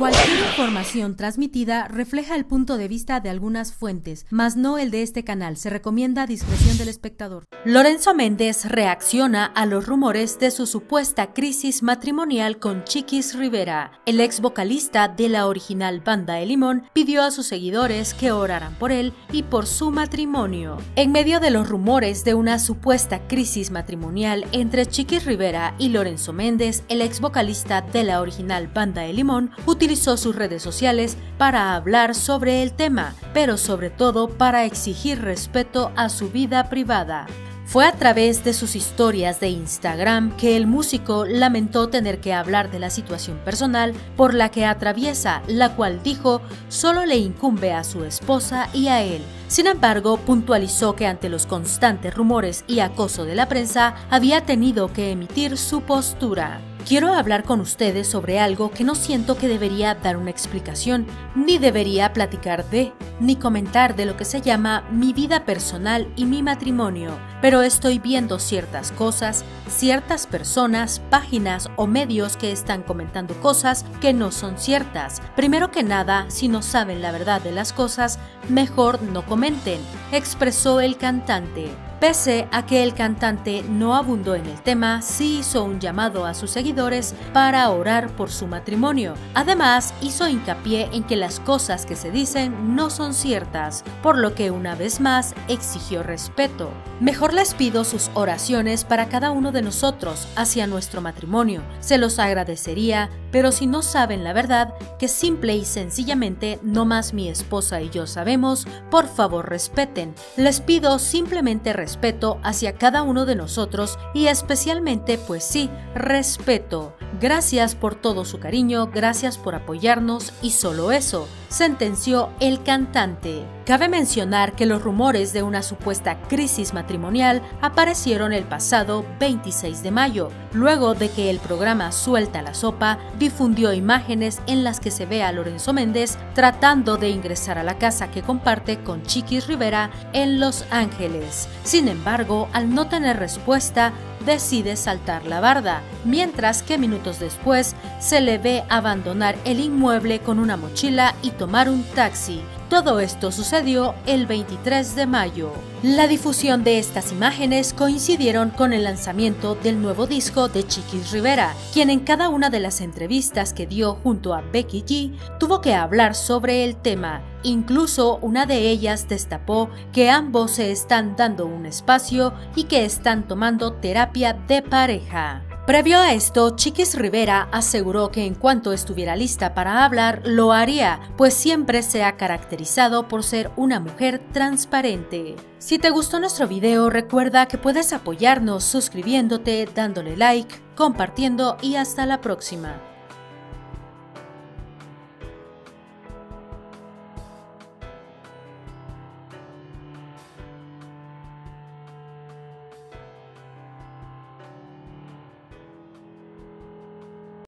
Cualquier información transmitida refleja el punto de vista de algunas fuentes, mas no el de este canal. Se recomienda discreción del espectador. Lorenzo Méndez reacciona a los rumores de su supuesta crisis matrimonial con Chiquis Rivera. El ex vocalista de la original banda El Limón pidió a sus seguidores que oraran por él y por su matrimonio. En medio de los rumores de una supuesta crisis matrimonial entre Chiquis Rivera y Lorenzo Méndez, el ex vocalista de la original banda El Limón utilizó sus redes sociales para hablar sobre el tema, pero sobre todo para exigir respeto a su vida privada. Fue a través de sus historias de Instagram que el músico lamentó tener que hablar de la situación personal por la que atraviesa, la cual dijo solo le incumbe a su esposa y a él. Sin embargo, puntualizó que ante los constantes rumores y acoso de la prensa había tenido que emitir su postura. Quiero hablar con ustedes sobre algo que no siento que debería dar una explicación, ni debería platicar de, ni comentar de lo que se llama mi vida personal y mi matrimonio, pero estoy viendo ciertas cosas, ciertas personas, páginas o medios que están comentando cosas que no son ciertas. Primero que nada, si no saben la verdad de las cosas, mejor no comenten, expresó el cantante. Pese a que el cantante no abundó en el tema, sí hizo un llamado a sus seguidores para orar por su matrimonio. Además, hizo hincapié en que las cosas que se dicen no son ciertas, por lo que una vez más exigió respeto. Mejor les pido sus oraciones para cada uno de nosotros hacia nuestro matrimonio. Se los agradecería, pero si no saben la verdad, que simple y sencillamente no más mi esposa y yo sabemos, por favor respeten. Les pido simplemente respeto respeto hacia cada uno de nosotros y especialmente, pues sí, respeto. Gracias por todo su cariño, gracias por apoyarnos y solo eso, sentenció el cantante. Cabe mencionar que los rumores de una supuesta crisis matrimonial aparecieron el pasado 26 de mayo, luego de que el programa Suelta la Sopa difundió imágenes en las que se ve a Lorenzo Méndez tratando de ingresar a la casa que comparte con Chiquis Rivera en Los Ángeles. Sin embargo, al no tener respuesta, decide saltar la barda, mientras que minutos después se le ve abandonar el inmueble con una mochila y tomar un taxi. Todo esto sucedió el 23 de mayo. La difusión de estas imágenes coincidieron con el lanzamiento del nuevo disco de Chiquis Rivera, quien en cada una de las entrevistas que dio junto a Becky G tuvo que hablar sobre el tema. Incluso una de ellas destapó que ambos se están dando un espacio y que están tomando terapia de pareja. Previo a esto, Chiquis Rivera aseguró que en cuanto estuviera lista para hablar, lo haría, pues siempre se ha caracterizado por ser una mujer transparente. Si te gustó nuestro video, recuerda que puedes apoyarnos suscribiéndote, dándole like, compartiendo y hasta la próxima.